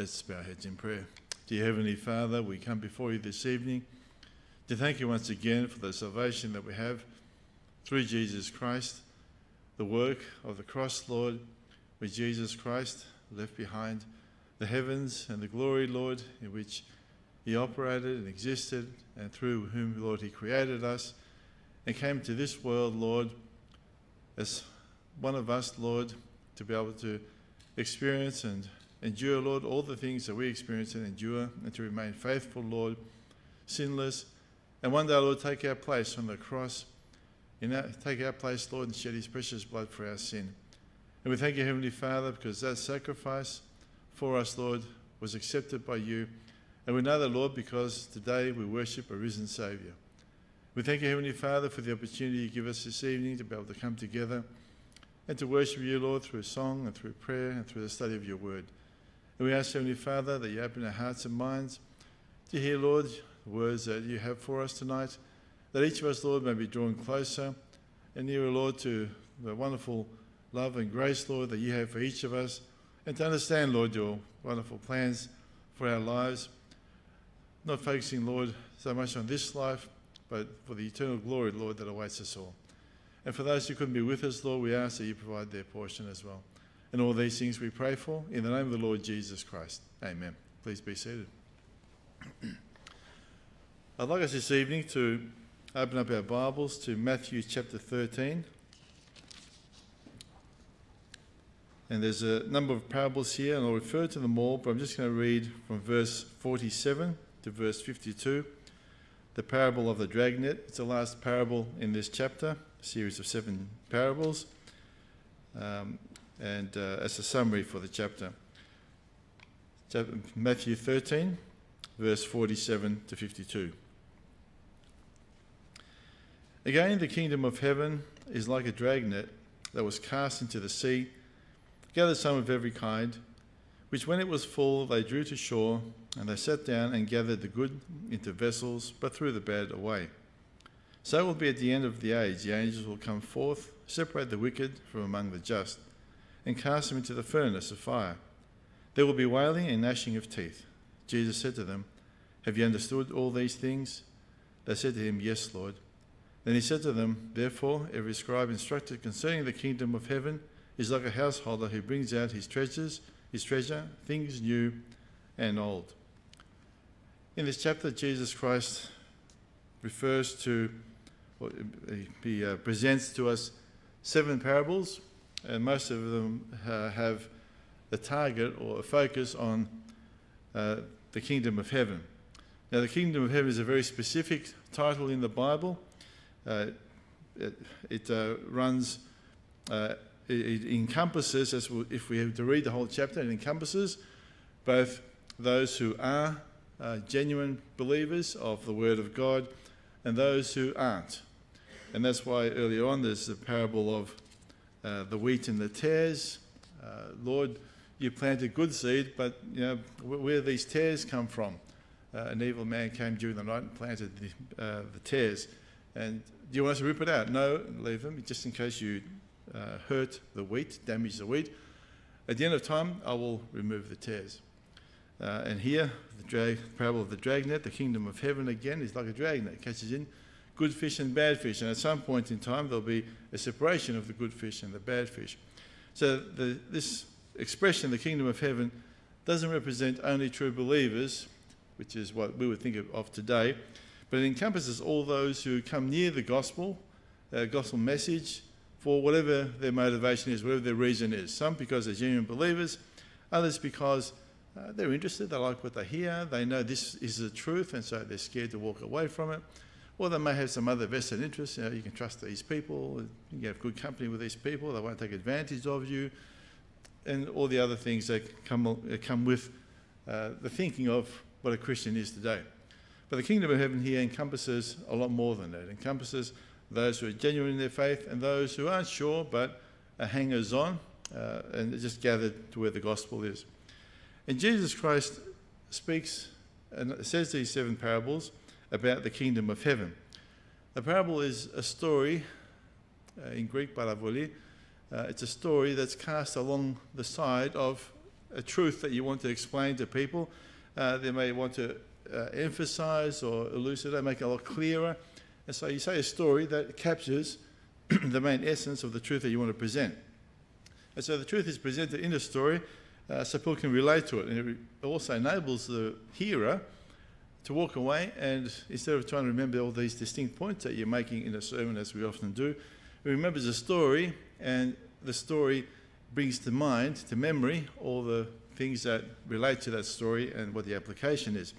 Let's bow our heads in prayer. Dear Heavenly Father, we come before you this evening to thank you once again for the salvation that we have through Jesus Christ, the work of the cross, Lord, with Jesus Christ left behind the heavens and the glory, Lord, in which he operated and existed, and through whom, Lord, he created us and came to this world, Lord, as one of us, Lord, to be able to experience and endure, Lord, all the things that we experience and endure, and to remain faithful, Lord, sinless, and one day, Lord, take our place on the cross, in take our place, Lord, and shed his precious blood for our sin. And we thank you, Heavenly Father, because that sacrifice for us, Lord, was accepted by you. And we know that, Lord, because today we worship a risen Saviour. We thank you, Heavenly Father, for the opportunity you give us this evening to be able to come together and to worship you, Lord, through song and through prayer and through the study of your word. And we ask, Heavenly Father, that you open our hearts and minds to hear, Lord, the words that you have for us tonight, that each of us, Lord, may be drawn closer and nearer, Lord, to the wonderful love and grace, Lord, that you have for each of us, and to understand, Lord, your wonderful plans for our lives, not focusing, Lord, so much on this life, but for the eternal glory, Lord, that awaits us all. And for those who couldn't be with us, Lord, we ask that you provide their portion as well. And all these things we pray for in the name of the Lord Jesus Christ. Amen. Please be seated. I'd like us this evening to open up our Bibles to Matthew chapter 13. And there's a number of parables here, and I'll refer to them all, but I'm just going to read from verse 47 to verse 52. The parable of the dragnet. It's the last parable in this chapter, a series of seven parables, um, and uh, as a summary for the chapter. Matthew 13, verse 47 to 52. Again, the kingdom of heaven is like a dragnet that was cast into the sea, gathered some of every kind, which when it was full they drew to shore, and they sat down and gathered the good into vessels, but threw the bad away. So it will be at the end of the age. The angels will come forth, separate the wicked from among the just, and cast them into the furnace of fire. There will be wailing and gnashing of teeth. Jesus said to them, Have you understood all these things? They said to him, Yes, Lord. Then he said to them, Therefore, every scribe instructed concerning the kingdom of heaven is like a householder who brings out his treasures, his treasure, things new and old. In this chapter, Jesus Christ refers to, he uh, presents to us seven parables, and most of them uh, have a target or a focus on uh, the kingdom of heaven. Now, the kingdom of heaven is a very specific title in the Bible. Uh, it, it uh, runs, uh, it, it, encompasses, as we, if we have to read the whole chapter, it encompasses both those who are uh, genuine believers of the Word of God and those who aren't. And that's why earlier on there's the parable of uh, the wheat and the tares. Uh, Lord, you planted good seed, but you know where these tares come from? an evil man came during the night and planted the, the tares. And do you want us to rip it out? No, leave them, just in case you uh, hurt the wheat, damage the wheat. At the end of time, I will remove the tares. Uh, and here, the drag, parable of the dragnet, the kingdom of heaven again is like a dragnet, catches in good fish and bad fish. And at some point in time, there'll be a separation of the good fish and the bad fish. So the, this expression, the kingdom of heaven, doesn't represent only true believers, which is what we would think of, today, but it encompasses all those who come near the gospel, uh, gospel message, for whatever their motivation is, whatever their reason is. Some because they're genuine believers, others because uh, they're interested, they like what they hear, they know this is the truth, and so they're scared to walk away from it. Or they may have some other vested interests. You, know, you can trust these people, you have good company with these people, they won't take advantage of you, and all the other things that come, come with uh, the thinking of what a Christian is today. But the kingdom of heaven here encompasses a lot more than that. It encompasses those who are genuine in their faith and those who aren't sure but are hangers on uh, and just gathered to where the gospel is. And Jesus Christ speaks and says these seven parables about the kingdom of heaven. The parable is a story, uh, in Greek, paravoli. Uh, it's a story that's cast along the side of a truth that you want to explain to people. Uh, they may want to uh, emphasize or elucidate, make it a lot clearer. And so you say a story that captures the main essence of the truth that you want to present. And so the truth is presented in the story uh, so people can relate to it. And it also enables the hearer to walk away and instead of trying to remember all these distinct points that you're making in a sermon, as we often do, he remembers a story and the story brings to mind, to memory, all the things that relate to that story and what the application is.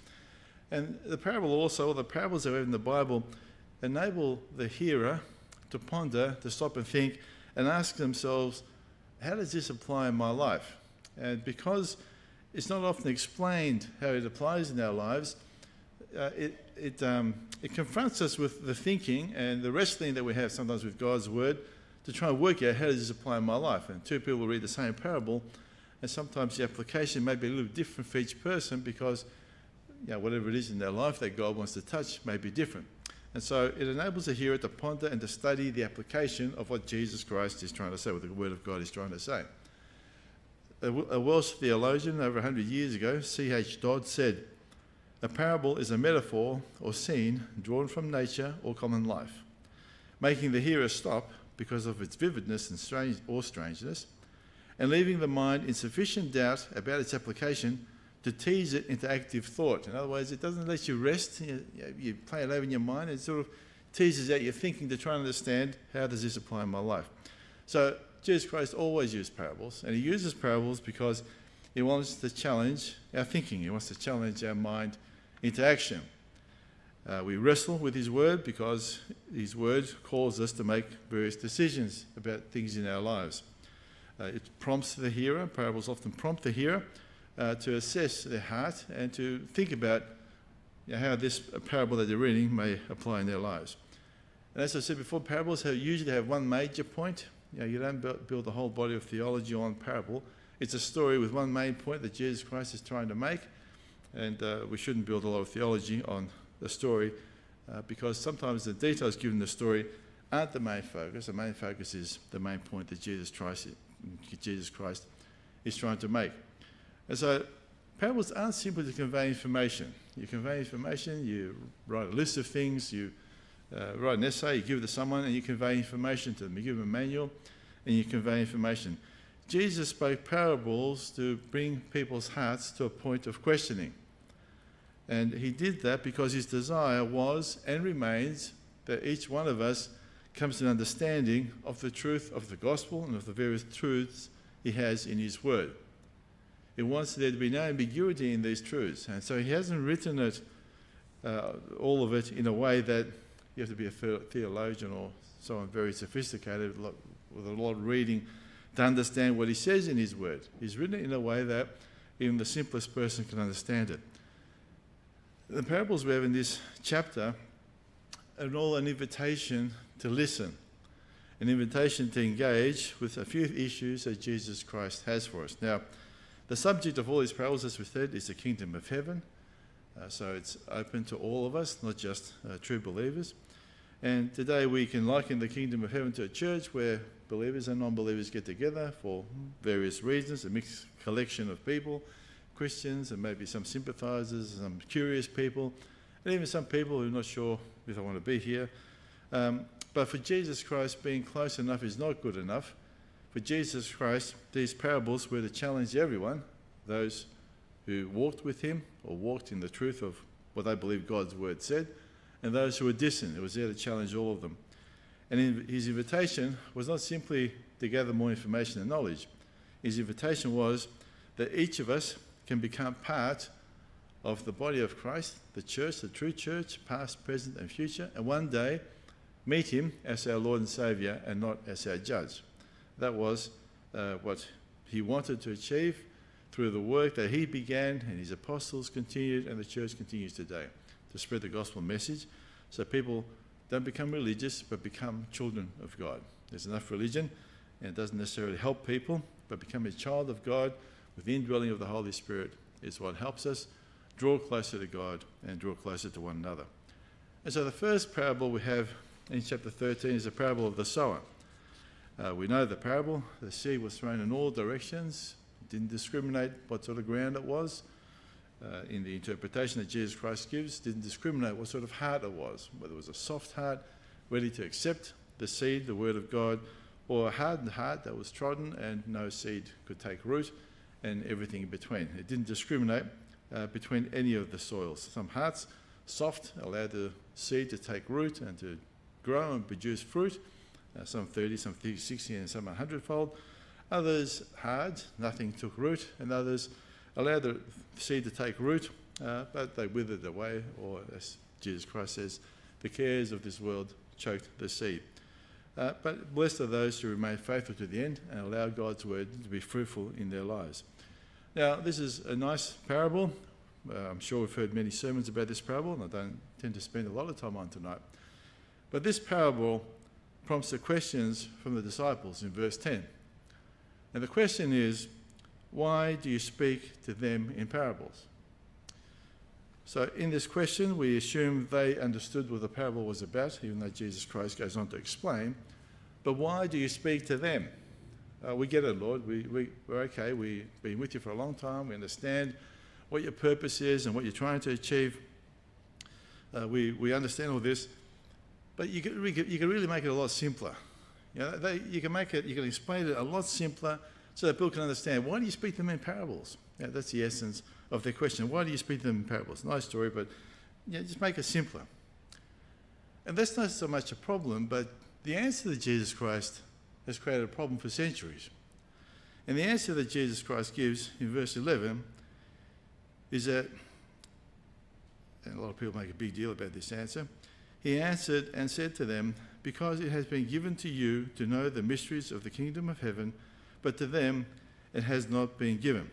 And the parable also, or the parables that are in the Bible, enable the hearer to ponder, to stop and think, and ask themselves, how does this apply in my life? And because it's not often explained how it applies in our lives, uh, it, it, um, it confronts us with the thinking and the wrestling that we have sometimes with God's word to try and work out how does this apply in my life. And two people read the same parable, and sometimes the application may be a little different for each person because you know, whatever it is in their life that God wants to touch may be different. And so it enables the hearer to ponder and to study the application of what Jesus Christ is trying to say, what the Word of God is trying to say. A Welsh theologian over 100 years ago, C.H. Dodd, said, A parable is a metaphor or scene drawn from nature or common life, making the hearer stop because of its vividness and strange or strangeness, and leaving the mind in sufficient doubt about its application to tease it into active thought. In other words, it doesn't let you rest. You, you play it over in your mind. It sort of teases out your thinking to try and understand how does this apply in my life. So Jesus Christ always used parables, and he uses parables because he wants to challenge our thinking. He wants to challenge our mind into action. Uh, we wrestle with His Word because His Word calls us to make various decisions about things in our lives. Uh, it prompts the hearer, parables often prompt the hearer uh, to assess their heart and to think about you know, how this parable that they're reading may apply in their lives. And as I said before, parables have, usually have one major point. You, know, you don't build the whole body of theology on parable. It's a story with one main point that Jesus Christ is trying to make, and uh, we shouldn't build a lot of theology on the story uh, because sometimes the details given the story aren't the main focus. The main focus is the main point that Jesus Christ, Jesus Christ is trying to make. And so parables aren't simply to convey information. You convey information, you write a list of things, you uh, write an essay, you give it to someone, and you convey information to them. You give them a manual, and you convey information. Jesus spoke parables to bring people's hearts to a point of questioning. And he did that because his desire was and remains that each one of us comes to an understanding of the truth of the gospel and of the various truths he has in his word. He wants there to be no ambiguity in these truths. And so he hasn't written it, uh, all of it, in a way that you have to be a theologian or someone very sophisticated with a lot of reading to understand what he says in his word. He's written it in a way that even the simplest person can understand it. The parables we have in this chapter are all an invitation to listen, an invitation to engage with a few issues that Jesus Christ has for us. Now, the subject of all these parables, as we said, is the kingdom of heaven. Uh, so it's open to all of us, not just uh, true believers. And today we can liken the kingdom of heaven to a church where believers and non believers get together for various reasons, a mixed collection of people Christians and maybe some sympathizers, some curious people, and even some people who are not sure if I want to be here. Um, but for Jesus Christ, being close enough is not good enough. For Jesus Christ, these parables were to challenge everyone, those who walked with him or walked in the truth of what they believed God's word said, and those who were distant. It was there to challenge all of them. And his invitation was not simply to gather more information and knowledge. His invitation was that each of us can become part of the body of Christ, the church, the true church, past, present, and future, and one day meet him as our Lord and Saviour and not as our judge. That was uh, what he wanted to achieve through the work that he began and his apostles continued and the church continues today to spread the gospel message so people don't become religious but become children of God. There's enough religion and it doesn't necessarily help people, but become a child of God with the indwelling of the Holy Spirit is what helps us draw closer to God and draw closer to one another. And so the first parable we have in chapter 13 is the parable of the sower. Uh, we know the parable. The seed was thrown in all directions, It didn't discriminate what sort of ground it was. Uh, in the interpretation that Jesus Christ gives, didn't discriminate what sort of heart it was, whether it was a soft heart, ready to accept the seed, the word of God, or a hardened heart that was trodden and no seed could take root, and everything in between. It didn't discriminate uh, between any of the soils. Some hearts, soft, allowed the seed to take root and to grow and produce fruit, uh, some 30, some 30, 60, and some 100 fold. Others hard, nothing took root, and others allowed the seed to take root, uh, but they withered away, or as Jesus Christ says, the cares of this world choked the seed. Uh, but blessed are those who remain faithful to the end and allow God's word to be fruitful in their lives. Now, this is a nice parable. Uh, I'm sure we've heard many sermons about this parable, and I don't tend to spend a lot of time on tonight. But this parable prompts the questions from the disciples in verse 10. And the question is, why do you speak to them in parables? So, in this question, we assume they understood what the parable was about, even though Jesus Christ goes on to explain. But why do you speak to them? Uh, we get it, Lord. We, we, we're okay. We've been with you for a long time. We understand what your purpose is and what you're trying to achieve. Uh, we, we understand all this. But you can, you can really make it a lot simpler. You, know, they, you can make it, you can explain it a lot simpler so that people can understand. Why do you speak to them in parables? That's the essence of their question. Why do you speak to them in parables? Nice story, but just make it simpler. And that's not so much a problem, but the answer that Jesus Christ has created a problem for centuries. And the answer that Jesus Christ gives in verse 11 is that, and a lot of people make a big deal about this answer, he answered and said to them, Because it has been given to you to know the mysteries of the kingdom of heaven, but to them it has not been given.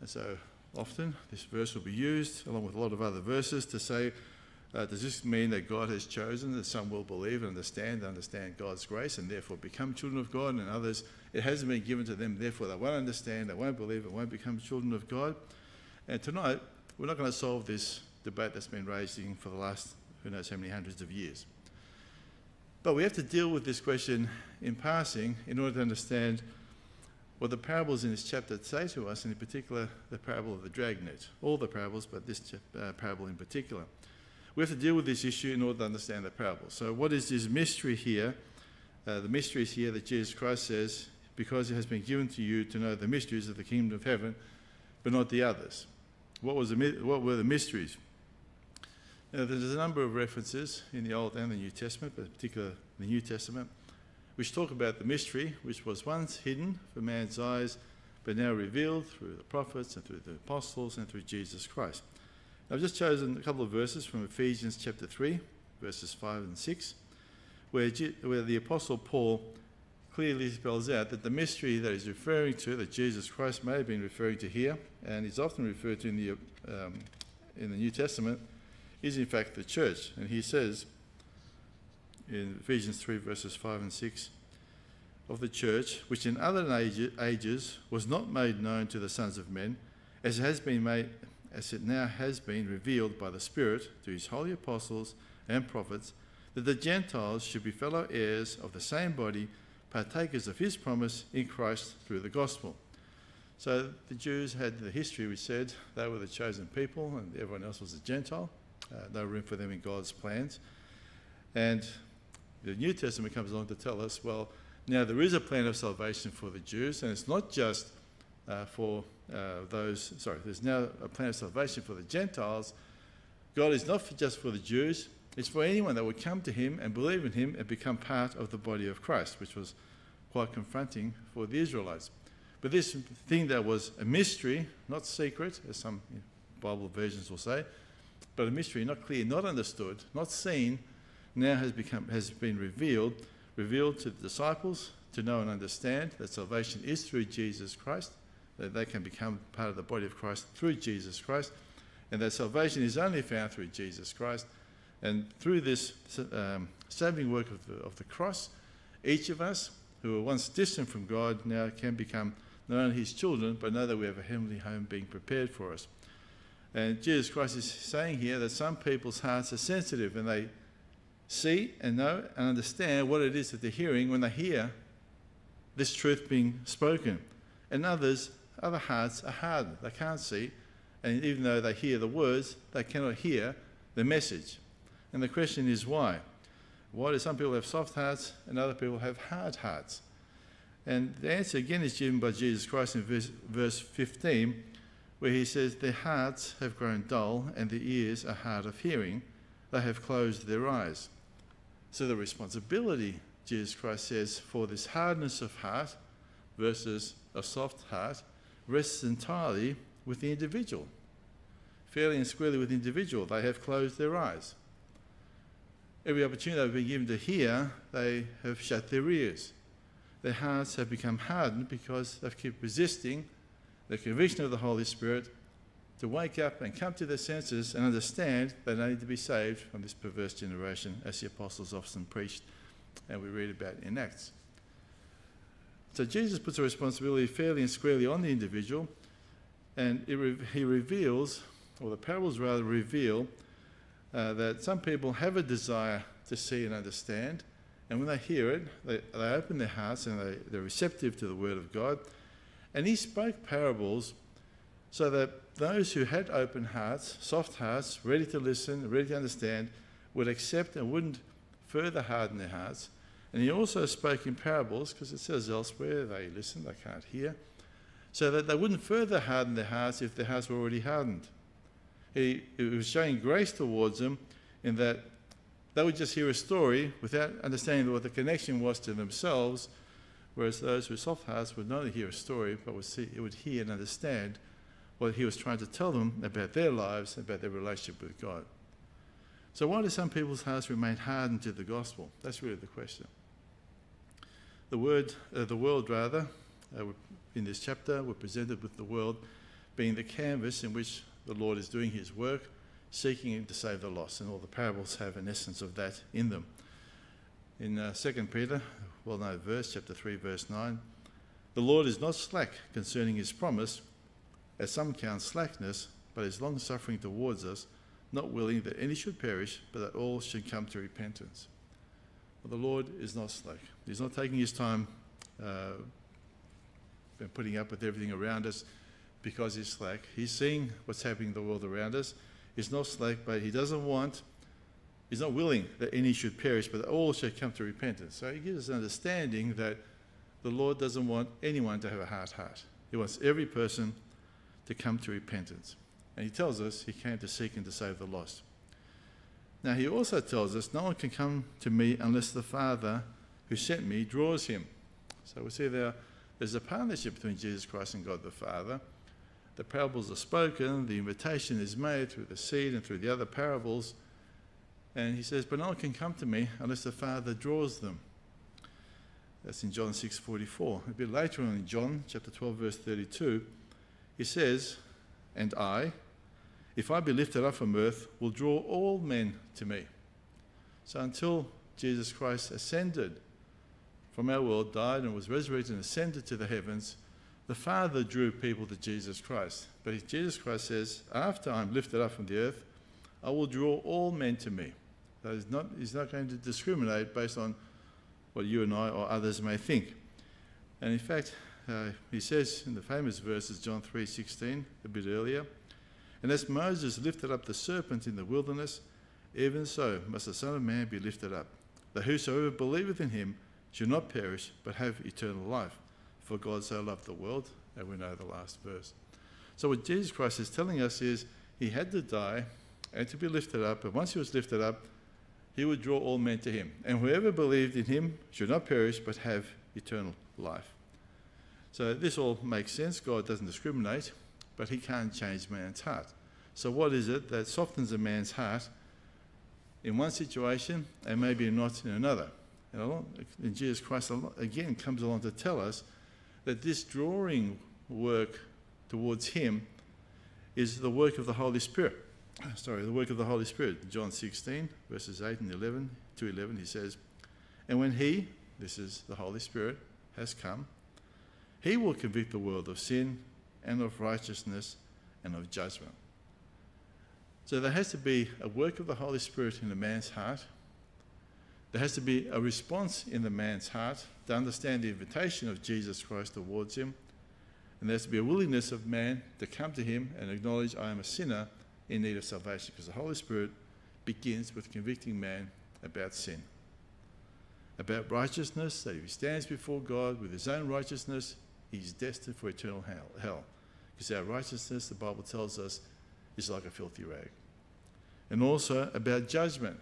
And so often this verse will be used, along with a lot of other verses, to say, uh, does this mean that God has chosen that some will believe and understand, understand God's grace, and therefore become children of God, and others it hasn't been given to them, therefore they won't understand, they won't believe, and won't become children of God? And tonight, we're not going to solve this debate that's been raging for the last who knows how many hundreds of years. But we have to deal with this question in passing in order to understand what the parables in this chapter say to us, and in particular the parable of the dragnet. All the parables, but this uh, parable in particular. We have to deal with this issue in order to understand the parable. So, what is this mystery here? Uh, the mystery is here that Jesus Christ says, because it has been given to you to know the mysteries of the kingdom of heaven, but not the others. What, was the, what were the mysteries? Now, there's a number of references in the Old and the New Testament, but particularly the New Testament, which talk about the mystery which was once hidden from man's eyes, but now revealed through the prophets and through the apostles and through Jesus Christ. I've just chosen a couple of verses from Ephesians chapter 3, verses 5 and 6, where, where the Apostle Paul clearly spells out that the mystery that he's referring to, that Jesus Christ may have been referring to here, and is often referred to in the, um, in the New Testament, is in fact the church. And he says in Ephesians 3, verses 5 and 6 of the church, which in other ages was not made known to the sons of men, as it has been made, as it now has been revealed by the Spirit to his holy apostles and prophets, that the Gentiles should be fellow heirs of the same body, partakers of his promise in Christ through the gospel. So the Jews had the history which said they were the chosen people and everyone else was a Gentile. Uh, no room for them in God's plans. And the New Testament comes along to tell us, well, now there is a plan of salvation for the Jews, and it's not just uh, for uh, those, sorry, there's now a plan of salvation for the Gentiles. God is not for just for the Jews, it's for anyone that would come to him and believe in him and become part of the body of Christ, which was quite confronting for the Israelites. But this thing that was a mystery, not secret, as some Bible versions will say, but a mystery not clear, not understood, not seen, now has, become, has been revealed, revealed to the disciples to know and understand that salvation is through Jesus Christ, that they can become part of the body of Christ through Jesus Christ, and that salvation is only found through Jesus Christ. And through this um, saving work of the, of the cross, each of us who were once distant from God now can become not only his children, but know that we have a heavenly home being prepared for us. And Jesus Christ is saying here that some people's hearts are sensitive and they see and know and understand what it is that they're hearing when they hear this truth being spoken. and others, other hearts are hardened. They can't see, and even though they hear the words, they cannot hear the message. And the question is why? Why do some people have soft hearts and other people have hard hearts? And the answer again is given by Jesus Christ in verse, verse 15, where he says, Their hearts have grown dull and their ears are hard of hearing. They have closed their eyes. So the responsibility, Jesus Christ says, for this hardness of heart versus a soft heart rests entirely with the individual. Fairly and squarely with the individual. They have closed their eyes. Every opportunity they've been given to hear, they have shut their ears their hearts have become hardened because they've kept resisting the conviction of the Holy Spirit to wake up and come to their senses and understand that they need to be saved from this perverse generation, as the apostles often preached and we read about in Acts. So Jesus puts a responsibility fairly and squarely on the individual, and re- he reveals, or the parables rather reveal, uh, that some people have a desire to see and understand, and when they hear it, they, they open their hearts and they, they're receptive to the word of God. And he spoke parables so that those who had open hearts, soft hearts, ready to listen, ready to understand, would accept and wouldn't further harden their hearts. And he also spoke in parables, because it says elsewhere they listen, they can't hear, so that they wouldn't further harden their hearts if their hearts were already hardened. He, he was showing grace towards them in that they would just hear a story without understanding what the connection was to themselves, whereas those with soft hearts would not only hear a story, but would, see, would hear and understand what he was trying to tell them about their lives, about their relationship with God. So, why do some people's hearts remain hardened to the gospel? That's really the question. The word, uh, the world rather, uh, in this chapter, we're presented with the world being the canvas in which the Lord is doing his work seeking to save the lost, and all the parables have an essence of that in them. In uh, 2 Peter, well known verse, chapter 3, verse 9, the Lord is not slack concerning his promise, as some count slackness, but is long suffering towards us, not willing that any should perish, but that all should come to repentance. Well, the Lord is not slack. He's not taking his time uh, and putting up with everything around us because he's slack. He's seeing what's happening in the world around us He's not slack, but he doesn't want, he's not willing that any should perish, but that all should come to repentance. So he gives us an understanding that the Lord doesn't want anyone to have a hard heart. He wants every person to come to repentance. And he tells us he came to seek and to save the lost. Now, he also tells us no one can come to me unless the Father who sent me draws him. So we see there, there's a partnership between Jesus Christ and God the Father the parables are spoken, the invitation is made through the seed and through the other parables. And he says, But no one can come to me unless the Father draws them. That's in John 6:44. A bit later on in John chapter 12, verse 32, he says, And I, if I be lifted up from earth, will draw all men to me. So until Jesus Christ ascended from our world, died and was resurrected and ascended to the heavens, the Father drew people to Jesus Christ. But Jesus Christ says, After I'm lifted up from the earth, I will draw all men to me. So he's not, he's not going to discriminate based on what you and I or others may think. And in fact, uh, he says in the famous verses, John 3:16, a bit earlier, and as Moses lifted up the serpent in the wilderness, even so must the Son of Man be lifted up, that whosoever believeth in him should not perish, but have eternal life. For God so loved the world, and we know the last verse. So, what Jesus Christ is telling us is he had to die and to be lifted up, but once he was lifted up, he would draw all men to him. And whoever believed in him should not perish, but have eternal life. So, this all makes sense. God doesn't discriminate, but he can't change man's heart. So, what is it that softens a man's heart in one situation and maybe not in another? And Jesus Christ again comes along to tell us that this drawing work towards Him is the work of the Holy Spirit. Sorry, the work of the Holy Spirit. John 16, verses 8 and 11 to 11, he says, And when He, this is the Holy Spirit, has come, He will convict the world of sin and of righteousness and of judgment. So there has to be a work of the Holy Spirit in a man's heart there has to be a response in the man's heart to understand the invitation of Jesus Christ towards him. And there has to be a willingness of man to come to him and acknowledge, I am a sinner in need of salvation, because the Holy Spirit begins with convicting man about sin, about righteousness, that if he stands before God with his own righteousness, he's destined for eternal hell. Because our righteousness, the Bible tells us, is like a filthy rag. And also about judgment.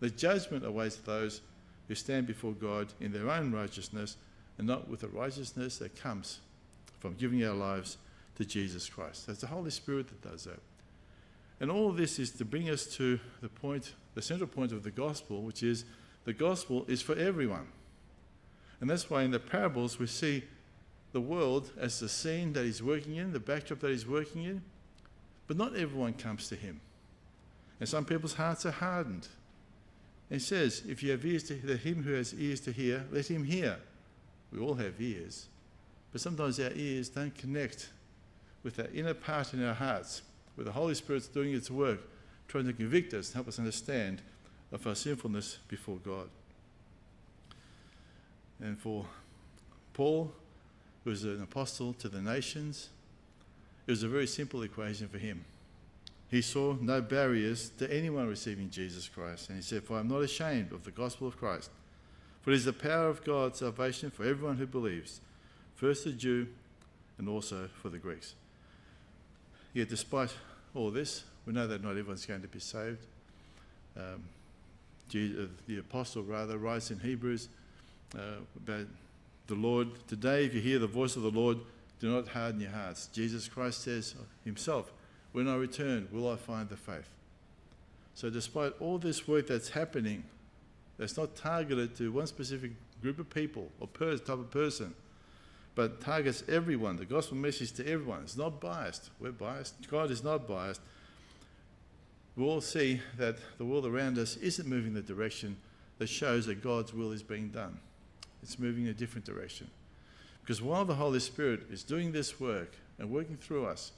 The judgment awaits those who stand before God in their own righteousness and not with the righteousness that comes from giving our lives to Jesus Christ. That's the Holy Spirit that does that. And all this is to bring us to the point, the central point of the gospel, which is the gospel is for everyone. And that's why in the parables we see the world as the scene that he's working in, the backdrop that he's working in. But not everyone comes to him. And some people's hearts are hardened. And he says, if you have ears to hear, him who has ears to hear, let him hear. We all have ears. But sometimes our ears don't connect with that inner part in our hearts where the Holy Spirit's doing its work, trying to convict us and help us understand of our sinfulness before God. And for Paul, who was an apostle to the nations, it was a very simple equation for him. He saw no barriers to anyone receiving Jesus Christ. And he said, For I am not ashamed of the gospel of Christ, for it is the power of God's salvation for everyone who believes, first the Jew and also for the Greeks. Yet, despite all this, we know that not everyone's going to be saved. Um, uh, the apostle, rather, writes in Hebrews uh, about the Lord. Today, if you hear the voice of the Lord, do not harden your hearts. Jesus Christ says himself, When I return, will I find the faith? So, despite all this work that's happening, that's not targeted to one specific group of people or per- type of person, but targets everyone. The gospel message to everyone. It's not biased. We're biased. God is not biased. We all see that the world around us isn't moving the direction that shows that God's will is being done. It's moving in a different direction. Because while the Holy Spirit is doing this work and working through us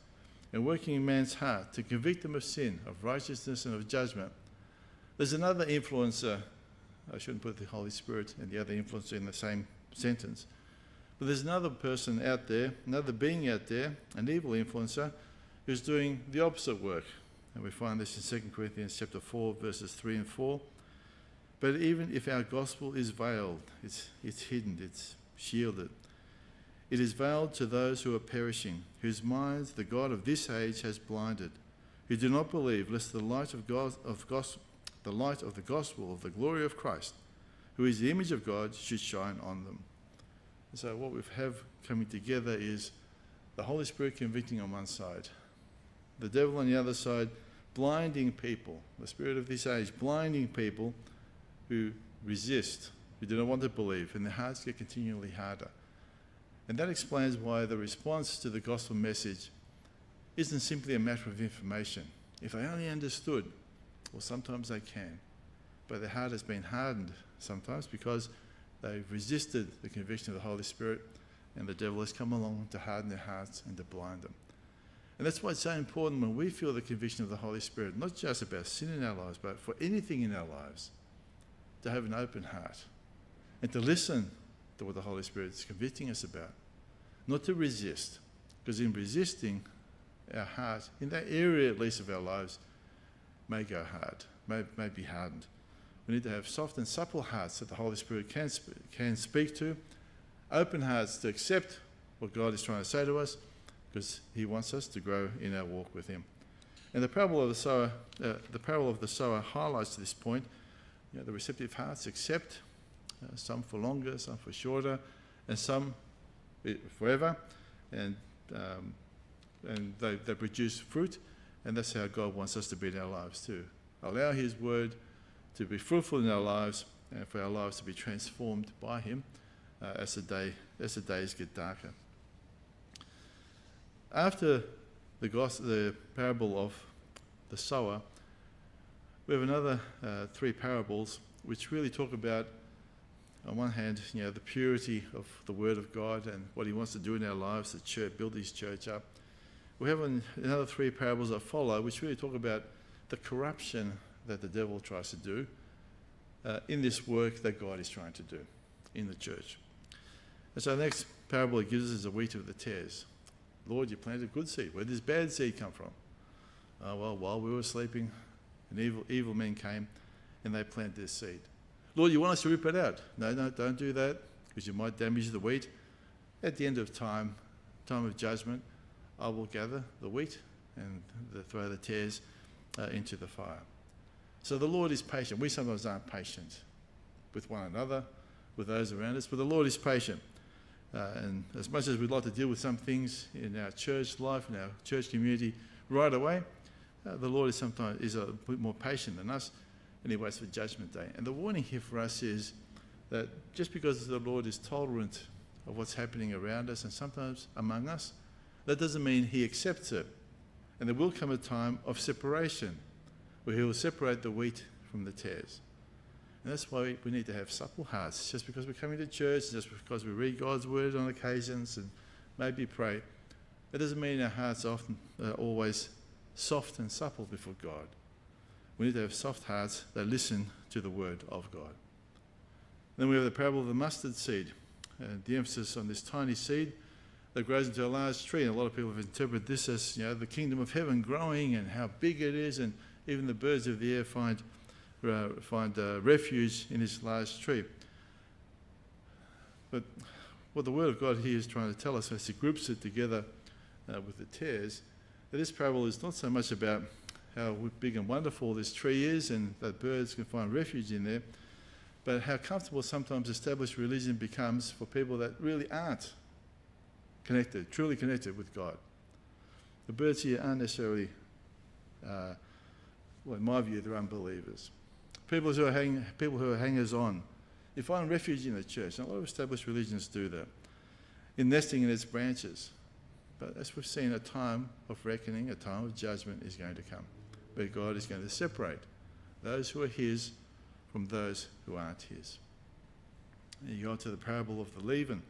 and working in man's heart to convict them of sin, of righteousness, and of judgment, there's another influencer. I shouldn't put the Holy Spirit and the other influencer in the same sentence but there's another person out there, another being out there, an evil influencer, who's doing the opposite work. And we find this in 2 Corinthians chapter 4, verses 3 and 4. But even if our gospel is veiled, it's, it's hidden, it's shielded, it is veiled to those who are perishing, whose minds the God of this age has blinded, who do not believe, lest the light of God of the light of the gospel of the glory of Christ, who is the image of God, should shine on them. And so what we have coming together is the Holy Spirit convicting on one side, the devil on the other side, blinding people, the spirit of this age, blinding people who resist, who do not want to believe, and their hearts get continually harder. And that explains why the response to the gospel message isn't simply a matter of information. If they only understood, well, sometimes they can, but their heart has been hardened sometimes because They've resisted the conviction of the Holy Spirit, and the devil has come along to harden their hearts and to blind them. And that's why it's so important when we feel the conviction of the Holy Spirit, not just about sin in our lives, but for anything in our lives, to have an open heart and to listen to what the Holy Spirit is convicting us about, not to resist. Because in resisting, our heart, in that area at least of our lives, may go hard, may, may be hardened. We need to have soft and supple hearts that the Holy Spirit can, sp- can speak to, open hearts to accept what God is trying to say to us, because He wants us to grow in our walk with Him. And the parable of the sower, uh, the parable of the sower highlights this point. You know, the receptive hearts accept, uh, some for longer, some for shorter, and some forever, and um, and they, they produce fruit, and that's how God wants us to be in our lives too. Allow His word to be fruitful in our lives and for our lives to be transformed by Him uh, as, the day, as the days get darker. After the, gospel, the parable of the sower, we have another uh, three parables which really talk about, on one hand, you know, the purity of the Word of God and what He wants to do in our lives, the church, build His church up. We have another three parables that follow, which really talk about the corruption that the devil tries to do uh, in this work that God is trying to do in the church. And so the next parable he gives us is the wheat of the tares. Lord, you planted good seed. Where does bad seed come from? Oh, well, while we were sleeping, and evil, evil men came and they planted their seed. Lord, you want us to rip it out? No, no, don't do that because you might damage the wheat. At the end of time, time of judgment, I will gather the wheat and the, throw the tares uh, into the fire. So the Lord is patient. We sometimes aren't patient with one another, with those around us, but the Lord is patient. Uh, and as much as we'd like to deal with some things in our church life, in our church community, right away, uh, the Lord is sometimes is a bit more patient than us, and He waits for Judgment Day. And the warning here for us is that just because the Lord is tolerant of what's happening around us and sometimes among us, that doesn't mean He accepts it. And there will come a time of separation where He will separate the wheat from the tares. And that's why we need to have supple hearts. Just because we're coming to church, just because we read God's word on occasions and maybe pray, it doesn't mean our hearts are often uh, always soft and supple before God. We need to have soft hearts that listen to the word of God. Then we have the parable of the mustard seed. The emphasis on this tiny seed that grows into a large tree. And a lot of people have interpreted this as you know the kingdom of heaven growing and how big it is, and even the birds of the air find uh, find uh, refuge in this large tree. But what the Word of God here is trying to tell us as He groups it together uh, with the tares, this parable is not so much about how big and wonderful this tree is and that birds can find refuge in there, but how comfortable sometimes established religion becomes for people that really aren't connected, truly connected with God. The birds here aren't necessarily, uh, well, in my view, they're unbelievers. People who are, hang, people who are hangers on. They find refuge in the church, and a lot of established religions do that, in nesting in its branches. But as we've seen, a time of reckoning, a time of judgment is going to come, where God is going to separate those who are His from those who aren't His. And you go to the parable of the leaven.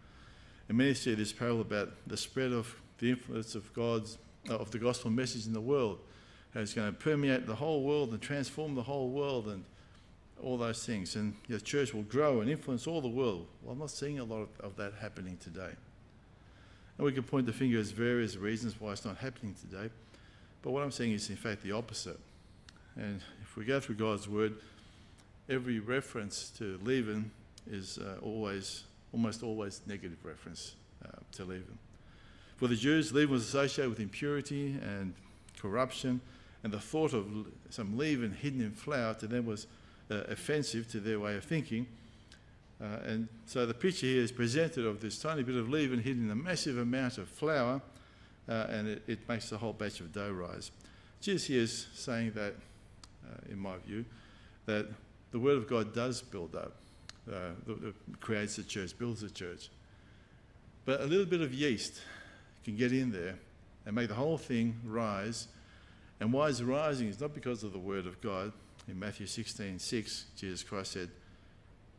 And many see this parable about the spread of the influence of God's uh, of the gospel message in the world, how it's going to permeate the whole world and transform the whole world and all those things. And the church will grow and influence all the world. Well, I'm not seeing a lot of, of that happening today. And we can point the finger as various reasons why it's not happening today. But what I'm saying is, in fact, the opposite. And if we go through God's word, every reference to leaven is uh, always, almost always negative reference uh, to leaven. For the Jews, leaven was associated with impurity and corruption, and the thought of some leaven hidden in flour to them was uh, offensive to their way of thinking. Uh, and so the picture here is presented of this tiny bit of leaven hidden in a massive amount of flour, uh, and it, it, makes the whole batch of dough rise. Jesus here is saying that, uh, in my view, that the Word of God does build up, uh, the, creates the church, builds the church. But a little bit of yeast can get in there and make the whole thing rise. And why it's rising It's not because of the Word of God. In Matthew 16 6, Jesus Christ said,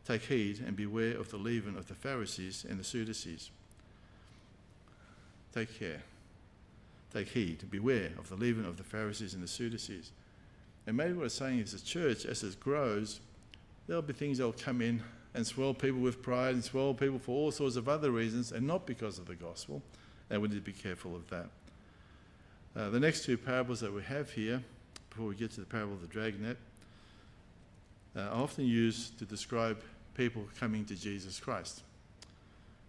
Take heed and beware of the leaven of the Pharisees and the Sadducees. Take care. Take heed. Beware of the leaven of the Pharisees and the Sadducees. And maybe what it's saying is the church, as it grows, there'll be things that'll come in and swell people with pride and swell people for all sorts of other reasons and not because of the gospel. And we need to be careful of that. Uh, the next two parables that we have here, before we get to the parable of the dragnet, uh, are often used to describe people coming to Jesus Christ.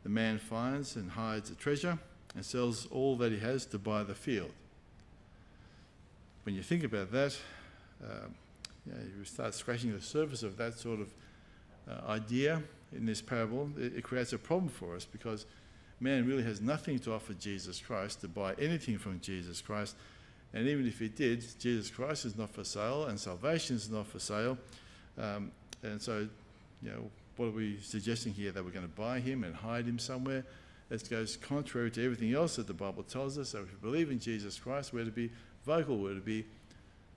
The man finds and hides a treasure and sells all that he has to buy the field. When you think about that, uh, you, know, you, start scratching the surface of that sort of uh, idea in this parable. It, it creates a problem for us because man really has nothing to offer Jesus Christ to buy anything from Jesus Christ. And even if he did, Jesus Christ is not for sale and salvation is not for sale. Um, and so, you know, what are we suggesting here? That we're going to buy him and hide him somewhere? It goes contrary to everything else that the Bible tells us. So if we believe in Jesus Christ, we're to be vocal, we're to be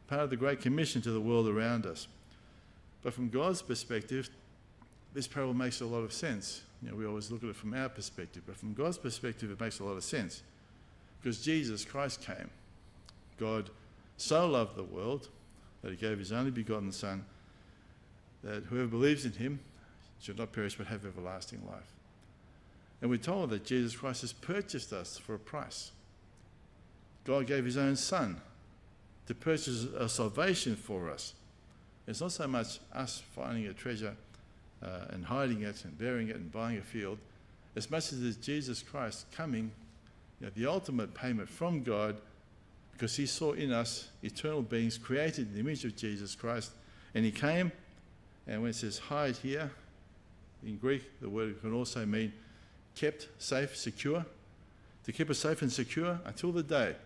part of the Great Commission to the world around us. But from God's perspective, this parable makes a lot of sense. You know, we always look at it from our perspective, but from God's perspective, it makes a lot of sense. Because Jesus Christ came. God so loved the world that he gave his only begotten Son that whoever believes in him should not perish but have everlasting life. And we're told that Jesus Christ has purchased us for a price. God gave his own son to purchase a salvation for us. It's not so much us finding a treasure uh, and hiding it and burying it and buying a field, as much as it is Jesus Christ coming, you know, the ultimate payment from God, because he saw in us eternal beings created in the image of Jesus Christ. And he came, and when it says hide here, in Greek, the word can also mean kept, safe, secure. To keep us safe and secure until the day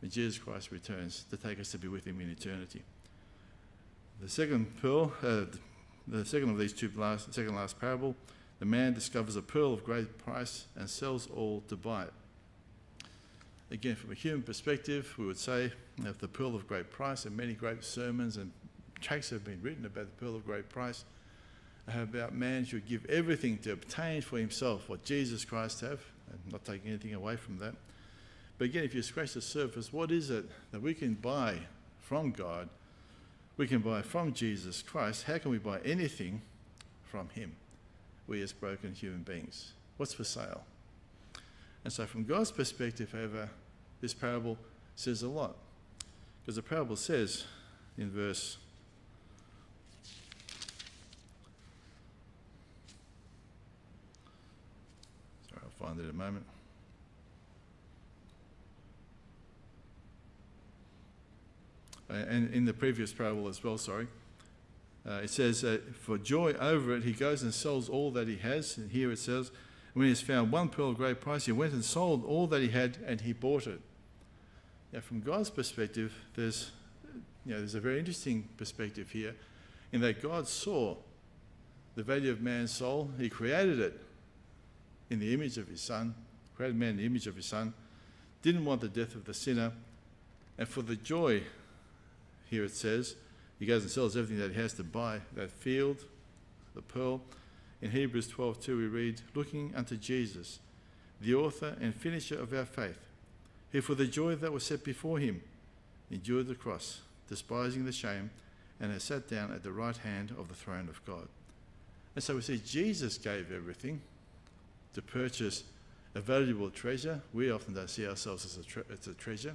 when Jesus Christ returns to take us to be with him in eternity. The second pearl, uh, the second of these two last, second last parable, the man discovers a pearl of great price and sells all to buy it. Again, from a human perspective, we would say that the pearl of great price, and many great sermons and tracts have been written about the pearl of great price, uh, about man should give everything to obtain for himself what Jesus Christ have, and not taking anything away from that. But again, if you scratch the surface, what is it that we can buy from God? We can buy from Jesus Christ. How can we buy anything from Him? We as broken human beings. What's for sale? And so, from God's perspective, however, this parable says a lot. Because the parable says in verse sorry, I'll find it in a moment. And in the previous parable as well, sorry. Uh, it says, uh, For joy over it, he goes and sells all that he has. And here it says, When he has found one pearl of great price, he went and sold all that he had and he bought it. Now, from God's perspective, there's, you know, there's a very interesting perspective here in that God saw the value of man's soul. He created it in the image of his Son, created man in the image of his Son, didn't want the death of the sinner, and for the joy here it says, he goes and sells everything that he has to buy that field, the pearl. In Hebrews 12:2 we read, looking unto Jesus, the author and finisher of our faith, who for the joy that was set before him endured the cross, despising the shame, and has sat down at the right hand of the throne of God. And so we see Jesus gave everything to purchase a valuable treasure. We often don't see ourselves as a, a treasure.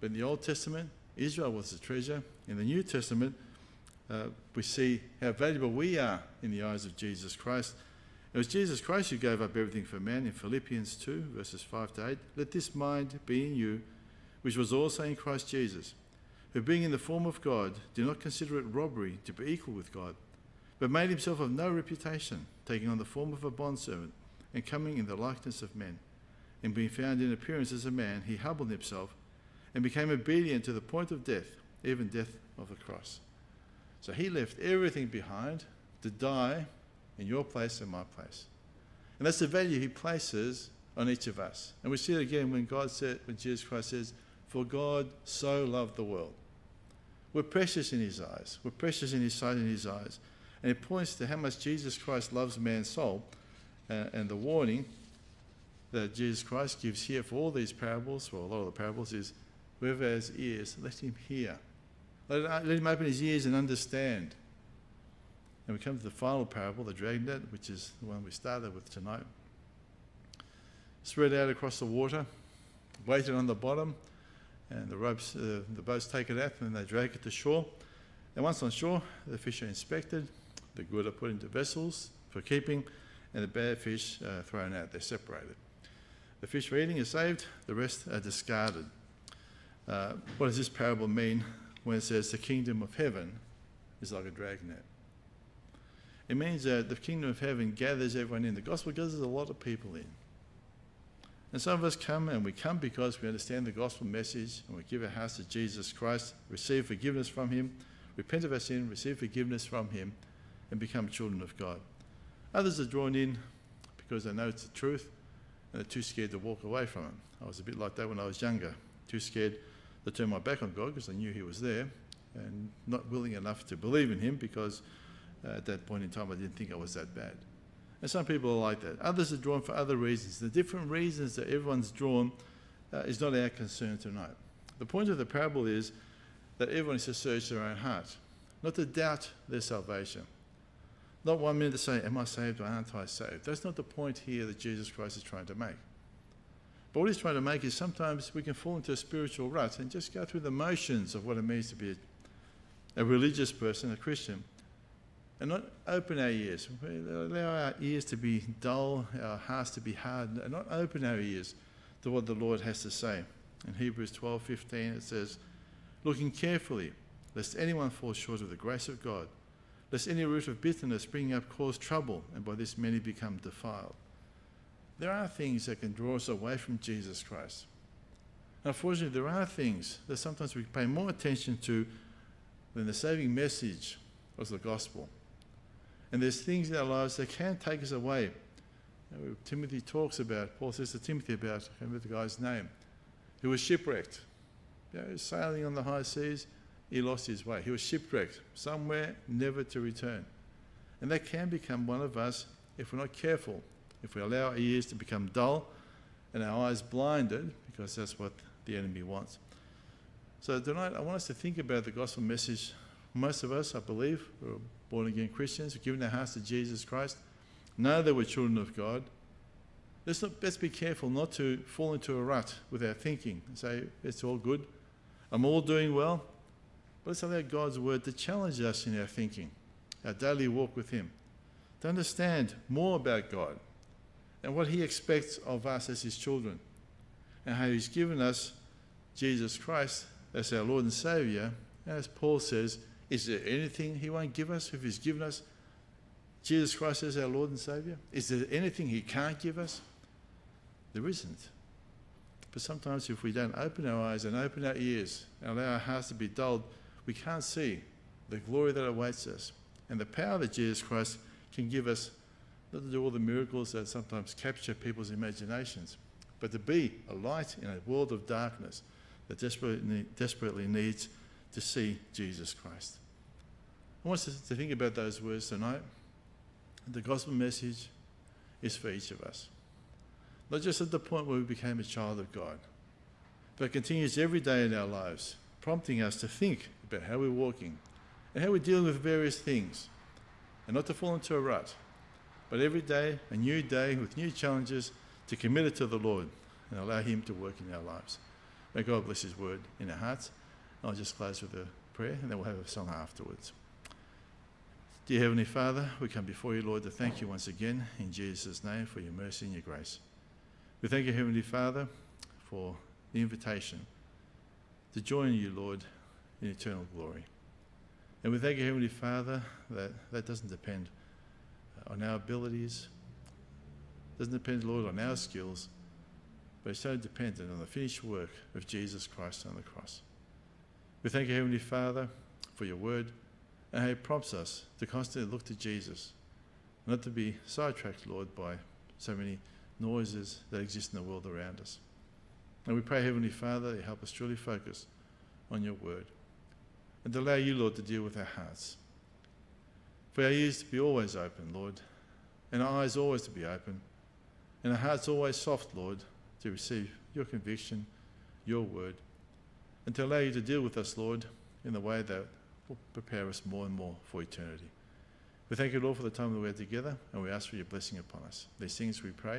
But in the Old Testament, Israel was a treasure. In the New Testament, uh, we see how valuable we are in the eyes of Jesus Christ. It was Jesus Christ who gave up everything for man in Philippians 2, verses 5 to 8. Let this mind be in you, which was also in Christ Jesus, who being in the form of God, did not consider it robbery to be equal with God, but made himself of no reputation, taking on the form of a bondservant, and coming in the likeness of men. And being found in appearance as a man, he humbled himself and became obedient to the point of death, even death of the cross. So he left everything behind to die in your place and my place. And that's the value he places on each of us. And we see it again when God said, when Jesus Christ says, For God so loved the world. We're precious in his eyes. We're precious in his sight and his eyes. And it points to how much Jesus Christ loves man's soul uh, and the warning that Jesus Christ gives here for all these parables, well, a lot of the parables, is Whoever has ears, let him hear. Let, let him open his ears and understand. And we come to the final parable, the dragnet, which is the one we started with tonight. Spread out across the water, weighted on the bottom, and the ropes, uh, the boats take it out, and they drag it to shore. And once on shore, the fish are inspected, the good are put into vessels for keeping, and the bad fish are thrown out. They're separated. The fish for eating are saved, the rest are discarded. Uh, what does this parable mean when it says the kingdom of heaven is like a dragnet? It means that the kingdom of heaven gathers everyone in. The gospel gathers a lot of people in. And some of us come and we come because we understand the gospel message and we give our hearts to Jesus Christ, receive forgiveness from Him, repent of our sin, receive forgiveness from Him, and become children of God. Others are drawn in because they know it's the truth and they're too scared to walk away from it. I was a bit like that when I was younger, too scared to turn my back on God because I knew He was there, and not willing enough to believe in Him because uh, at that point in time I didn't think I was that bad. And some people are like that. Others are drawn for other reasons. The different reasons that everyone's drawn uh, is not our concern tonight. The point of the parable is that everyone is to search their own heart, not to doubt their salvation. Not one minute to say, Am I saved or aren't I saved? That's not the point here that Jesus Christ is trying to make. But what he's trying to make is sometimes we can fall into a spiritual rut and just go through the motions of what it means to be a, a religious person, a Christian, and not open our ears. We Allow our ears to be dull, our hearts to be hard, and not open our ears to what the Lord has to say. In Hebrews 12:15 it says, "Looking carefully, lest anyone fall short of the grace of God, lest any root of bitterness springing up cause trouble, and by this many become defiled." There are things that can draw us away from Jesus Christ. Unfortunately, there are things that sometimes we pay more attention to than the saving message of the gospel. And there's things in our lives that can take us away. Timothy talks about, Paul says to Timothy about, I can't remember the guy's name, who was shipwrecked. You know, sailing on the high seas, he lost his way. He was shipwrecked somewhere, never to return. And that can become one of us if we're not careful, if we allow our ears to become dull and our eyes blinded, because that's what the enemy wants. So tonight, I want us to think about the gospel message. Most of us, I believe, are born again Christians, who've given their hearts to Jesus Christ, know that we're children of God. Let's, not, let's be careful not to fall into a rut with our thinking and say, it's all good. I'm all doing well. But let's allow God's word to challenge us in our thinking, our daily walk with Him, to understand more about God and what He expects of us as His children, and how He's given us Jesus Christ as our Lord and Saviour. And as Paul says, is there anything He won't give us if He's given us Jesus Christ as our Lord and Saviour? Is there anything He can't give us? There isn't. But sometimes, if we don't open our eyes and open our ears and allow our hearts to be dulled, we can't see the glory that awaits us and the power that Jesus Christ can give us, not to do all the miracles that sometimes capture people's imaginations, but to be a light in a world of darkness that desperately, desperately needs to see Jesus Christ. I want us to think about those words tonight. The gospel message is for each of us. Not just at the point where we became a child of God, but continues every day in our lives, prompting us to think about how we're walking and how we're dealing with various things, and not to fall into a rut, but every day, a new day with new challenges, to commit it to the Lord and allow Him to work in our lives. May God bless His word in our hearts. I'll just close with a prayer and then we'll have a song afterwards. Dear Heavenly Father, we come before you, Lord, to thank you once again in Jesus' name for your mercy and your grace. We thank you, Heavenly Father, for the invitation to join you, Lord, in eternal glory. And we thank you, Heavenly Father, that that doesn't depend uh, on our abilities, doesn't depend, Lord, on our skills, but it's so dependent on the finished work of Jesus Christ on the cross. We thank you, Heavenly Father, for your word and how it prompts us to constantly look to Jesus, not to be sidetracked, Lord, by so many noises that exist in the world around us. And we pray, Heavenly Father, you help us truly focus on your word and allow you, Lord, to deal with our hearts. For our ears to be always open, Lord, and our eyes always to be open, and our hearts always soft, Lord, to receive your conviction, your word, and to allow you to deal with us, Lord, in the way that will prepare us more and more for eternity. We thank you, Lord, for the time that we had together, and we ask for your blessing upon us. These things we pray